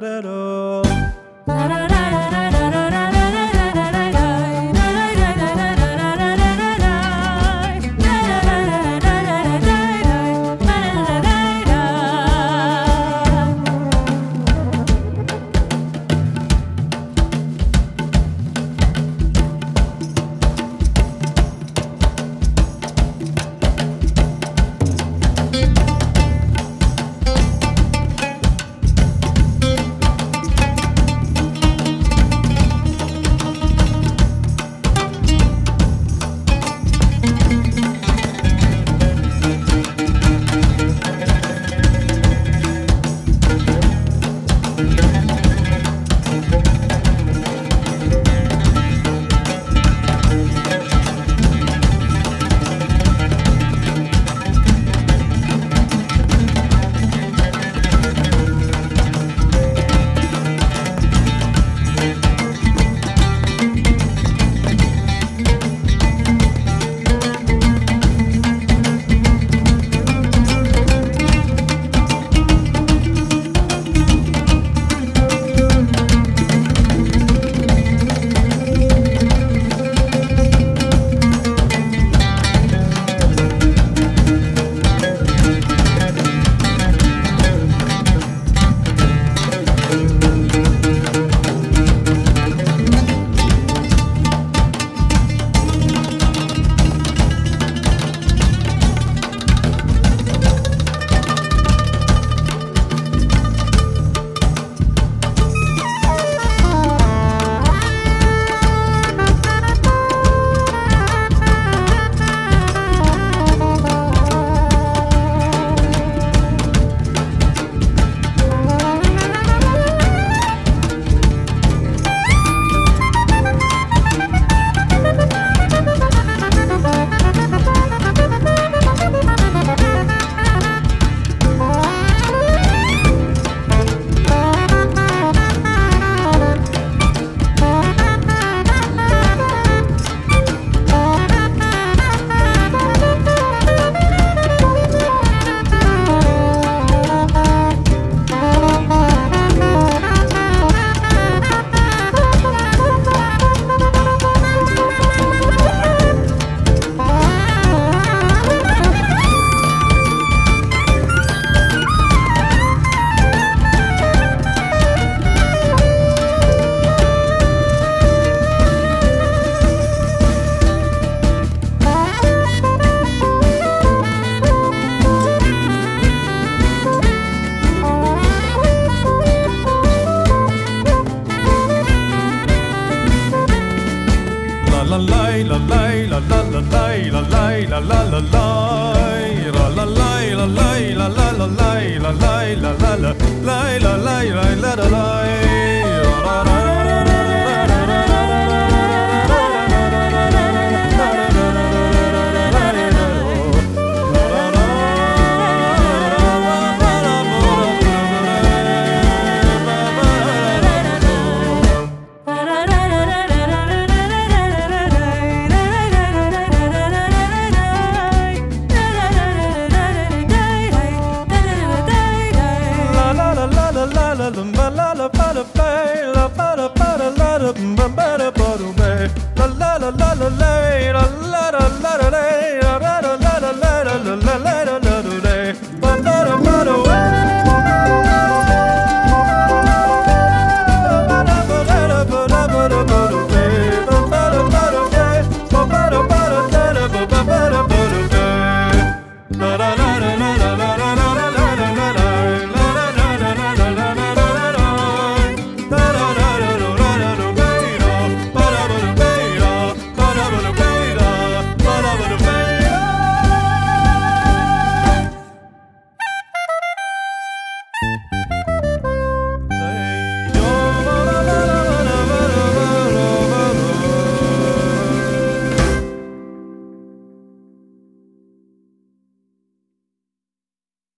da da